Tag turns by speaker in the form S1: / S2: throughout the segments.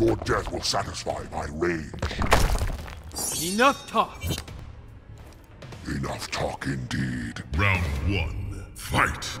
S1: Your death will satisfy my rage.
S2: Enough talk.
S1: Enough talk indeed.
S3: Round one, fight!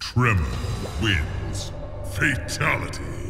S3: Tremor wins. Fatality.